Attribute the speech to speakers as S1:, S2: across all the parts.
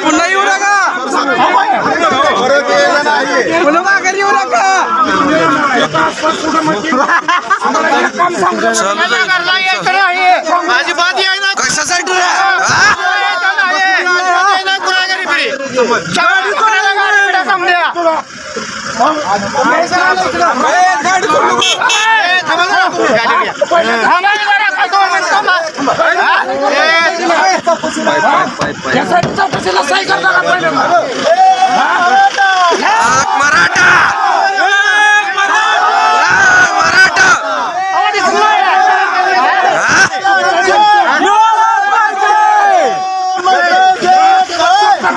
S1: पुन्हा येऊ नका पुन्हा माघारी येऊ नका कशासाठी रे हा? ए, गाडी सोडू नको. हाक मराठा हाक मराठा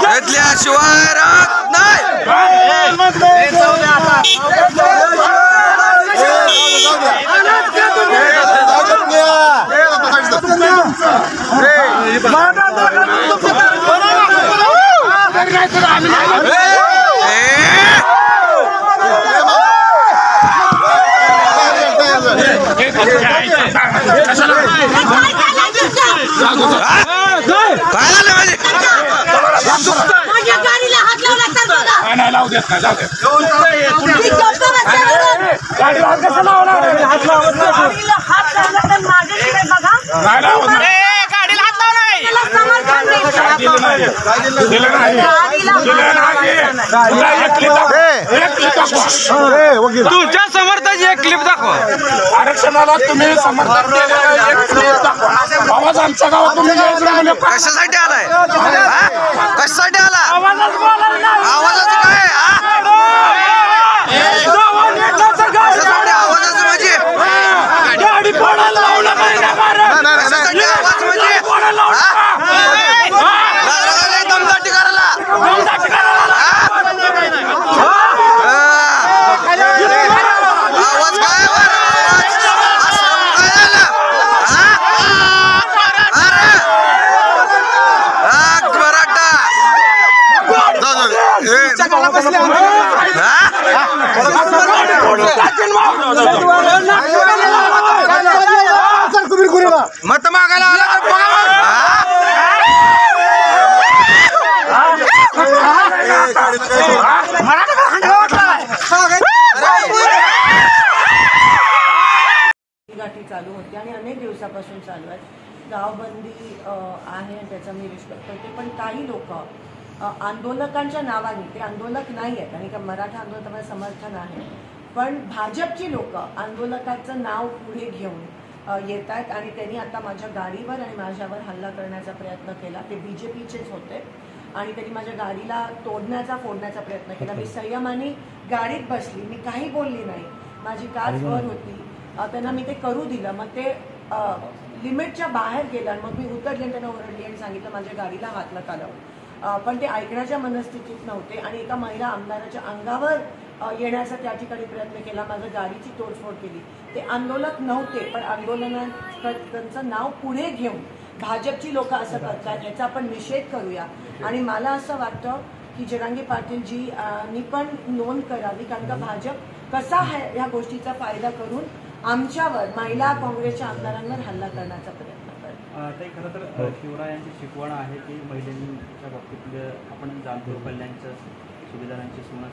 S1: घेतल्याशिवाय राहत नाही ए, काय झालं म्हणजे
S2: माझ्या गाडीला हात लावला तर बघा
S3: नाही लावू देत नाही जाऊ दे
S2: गाडी गप्प बसल्यावरून
S3: गाडीवर हात कसा लावला
S2: गाडीला हात लावला तर माझ्याकडे बघा
S3: नाही लावत नाही.
S2: त्याला समर्थन
S3: दिलं
S2: नाही
S3: नाही दिलं नाही
S2: गाडीला
S3: दिलं नाही तुला एक क्लिप दाखव. एक क्लिप दाखवा.
S1: तुमच्या समर्थाची एक क्लिप दाखवा.
S3: आरक्षणाला तुम्ही समर्थन केलेलं एक क्लिप दाखवा. आवाज आमच्या गावात तुम्ही म्हणजे?
S1: कशासाठी आलाय? हा? कशासाठी आला? आवाजाचं काय? आवाजाचं म्हणजे?
S3: गाडी कोणाला लावलं नाही ना बरं?
S1: कशासाठी आवाज म्हणजे
S3: कोणाला लावलं
S1: हा?
S3: का?
S1: लागला दमदाटी करायला
S3: दमदाटी करायला
S1: आवाज काय वर आवाज असं काय झालं हा? अरे हाक मराठा हा? मत मागायला?
S4: गाठी चालू होती आणि अनेक दिवसापासून चालू आहेत गावबंदी आहे त्याचा मी रिस्पेक्ट करते पण काही लोक आंदोलकांच्या नावाने ते आंदोलक नाही आहेत आणि का मराठा आंदोलकांना समर्थन आहे. पण भाजपची लोक आंदोलकाचं नाव पुढे घेऊन येत आहेत आणि त्यांनी आता माझ्या गाडीवर आणि माझ्यावर हल्ला करण्याचा प्रयत्न केला. ते बी जे पीचेच होते आणि त्यांनी माझ्या गाडीला तोडण्याचा फोडण्याचा प्रयत्न केला. मी संयमाने गाडीत बसली मी काही बोलली नाही. माझी काच वर होती. त्यांना मी ते करू दिलं. मग ते लिमिटच्या बाहेर गेलं मग मी उतरली आणि त्यांना ओरडली आणि सांगितलं माझ्या गाडीला हात नका लावू. अ, पण ते ऐकण्याच्या मनस्थितीत नव्हते. आणि एका महिला आमदाराच्या अंगावर येण्याचा त्या ठिकाणी प्रयत्न केला. माझ्या गाडीची तोडफोड केली. ते आंदोलक नव्हते पण आंदोलनात त्यांचं नाव पुढे घेऊन भाजपची लोक असं करतात याचा आपण निषेध करूया. आणि मला असं वाटतं की जरांगे पाटीलजी अ, नी पण नोंद करावी कारण का भाजप कसा है या गोष्टीचा फायदा करून आमच्यावर महिला काँग्रेसच्या आमदारांवर हल्ला करण्याचा प्रयत्न
S5: ते खरं तर शिवरायांची शिकवण आहे की महिलांच्या बाबतीत आपण जाणतो कल्याणच्या सुविधांची सुना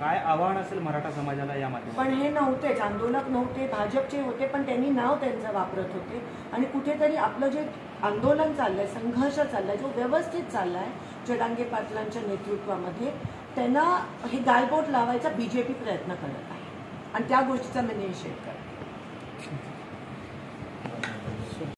S5: काय आव्हान असेल मराठा समाजाला या
S4: पण हे नव्हतेच आंदोलक नव्हते भाजपचे होते पण त्यांनी नाव त्यांचं वापरत होते. आणि कुठेतरी आपलं जे आंदोलन चाललंय संघर्ष चाललाय जो व्यवस्थित चाललाय जडांगे पाटलांच्या नेतृत्वामध्ये त्यांना हे गालबोट लावायचा बीजेपी प्रयत्न करत आहे. आणि त्या गोष्टीचा मी निषेध करते.